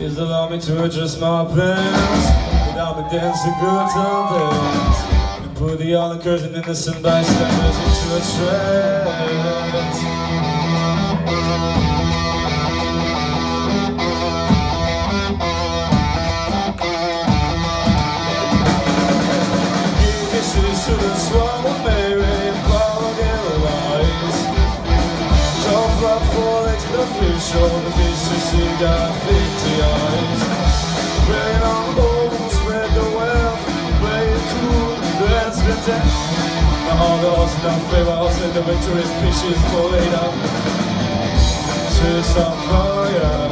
Please allow me to adjust my plans. Without me dance the good time dance And put the and innocent bystanders into a trance the business he got 50 eyes Rain on the boat, spread the wealth Play it cool, the death All those no farewells and the victorious fishes for later. Cheers on fire.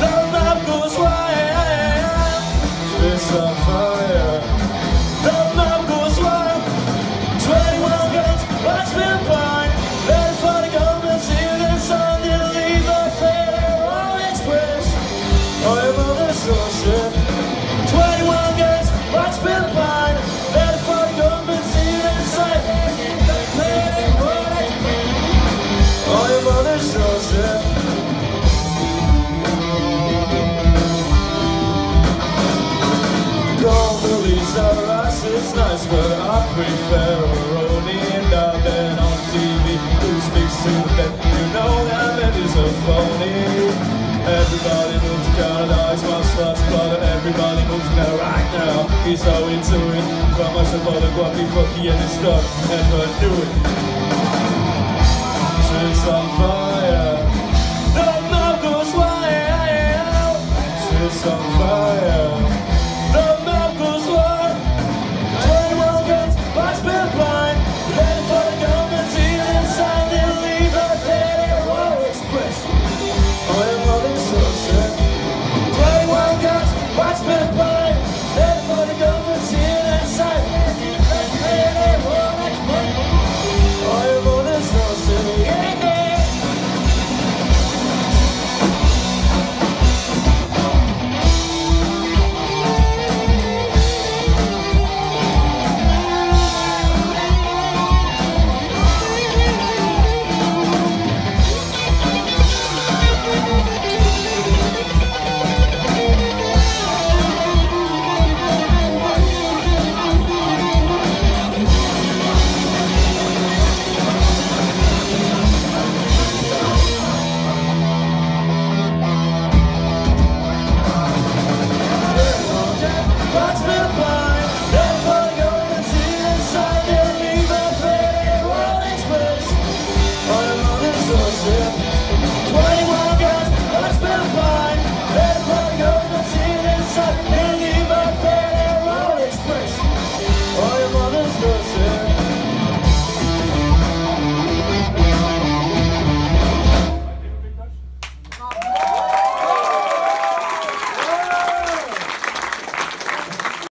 The love goes wild. Cheers on fire is nice, but I prefer but everybody moves now right now. He's so into it. Of all the guapi, fucky, and his stuff. Never knew it. Tricks on fire.